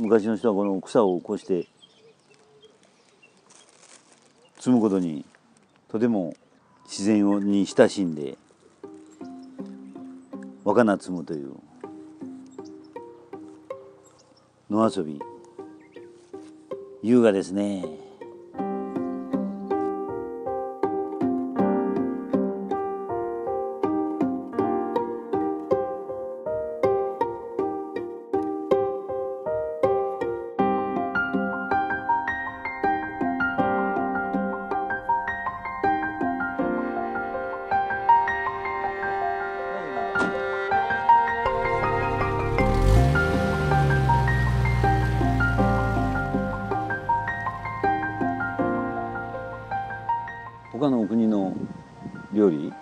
昔の人はこの草を起こして摘むことにとても自然に親しんで若菜摘むという野遊び優雅ですね。他の国の料理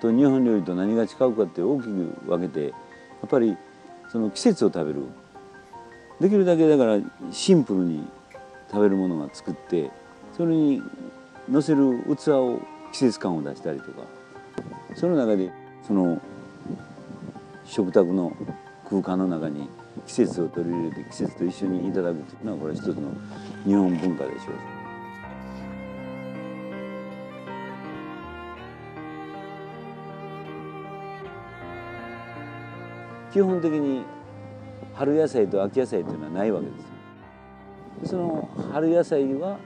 と日本料理と何が違うかって大きく分けてやっぱりその季節を食べるできるだけだからシンプルに食べるものが作ってそれにのせる器を季節感を出したりとかその中でその食卓の空間の中に季節を取り入れて季節と一緒にいただくというのはこれは一つの日本文化でしょう。基本的に春野菜と秋野菜というのはないわけですその春野菜は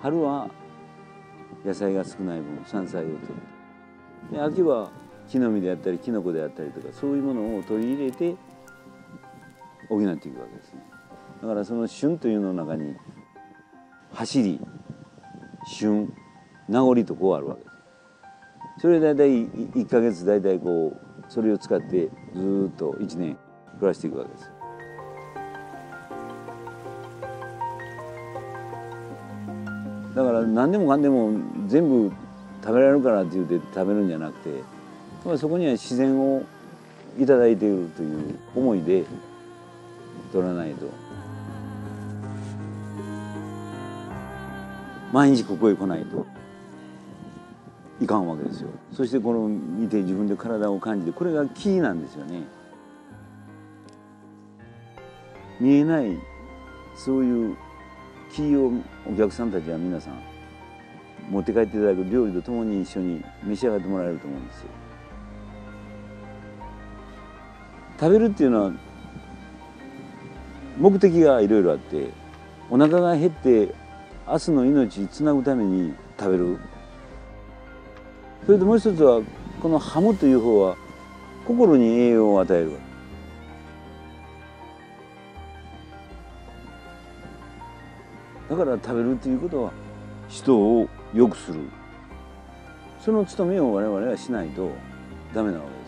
春は野菜が少ない分山菜を取る。で秋は木の実であったりきのこであったりとかそういうものを取り入れて補っていくわけですね。だからその旬というの中に走り旬名残とこうあるわけです。それで大体1か月大体こうそれを使ってずっと1年暮らしていくわけです。だから何でもかんでも全部食べられるからって言って食べるんじゃなくてそこには自然を頂いているという思いで取らないと毎日ここへ来ないと。いかんわけですよ。そしてこの見て自分で体を感じてこれがキーなんですよね。見えないそういうキーをお客さんたちは皆さん持って帰っていただく料理とともに一緒に召し上がってもらえると思うんですよ。食べるっていうのは目的がいろいろあってお腹が減って明日の命つなぐために食べるそれともう一つはこのハムという方は心に栄養を与えるだから食べるということは人を良くする。その務めを我々はしないとダメなわけです。